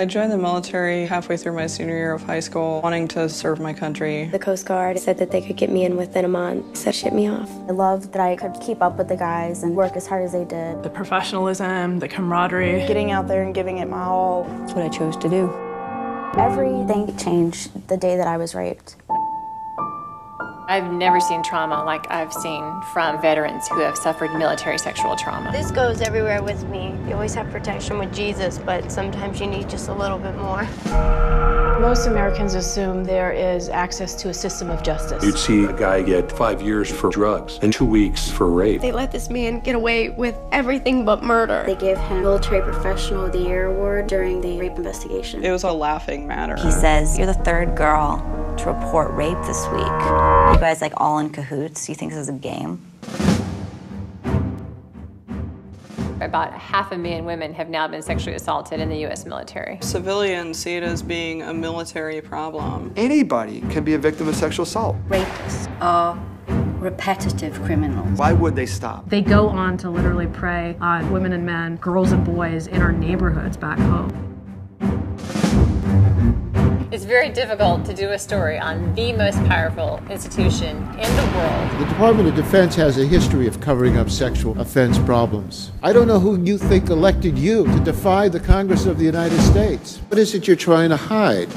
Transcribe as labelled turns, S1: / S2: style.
S1: I joined the military halfway through my senior year of high school, wanting to serve my country.
S2: The Coast Guard said that they could get me in within a month, so ship me off.
S3: I loved that I could keep up with the guys and work as hard as they did.
S4: The professionalism, the camaraderie.
S5: Getting out there and giving it my all.
S6: That's what I chose to do.
S3: Everything changed the day that I was raped.
S7: I've never seen trauma like I've seen from veterans who have suffered military sexual trauma.
S2: This goes everywhere with me. You always have protection with Jesus, but sometimes you need just a little bit more.
S8: Most Americans assume there is access to a system of justice.
S9: You'd see a guy get five years for drugs and two weeks for rape.
S2: They let this man get away with everything but murder.
S3: They gave him Military Professional of the Year award during the rape investigation.
S1: It was a laughing matter.
S6: He says, You're the third girl to report rape this week. You guys like all in cahoots? You think this is a game?
S7: About half a million women have now been sexually assaulted in the U.S. military.
S1: Civilians see it as being a military problem.
S10: Anybody can be a victim of sexual assault.
S6: Rapists are repetitive criminals.
S10: Why would they stop?
S11: They go on to literally prey on women and men, girls and boys in our neighborhoods back home.
S7: It's very difficult to do a story on the most powerful institution in the world.
S12: The Department of Defense has a history of covering up sexual offense problems. I don't know who you think elected you to defy the Congress of the United States. What is it you're trying to hide?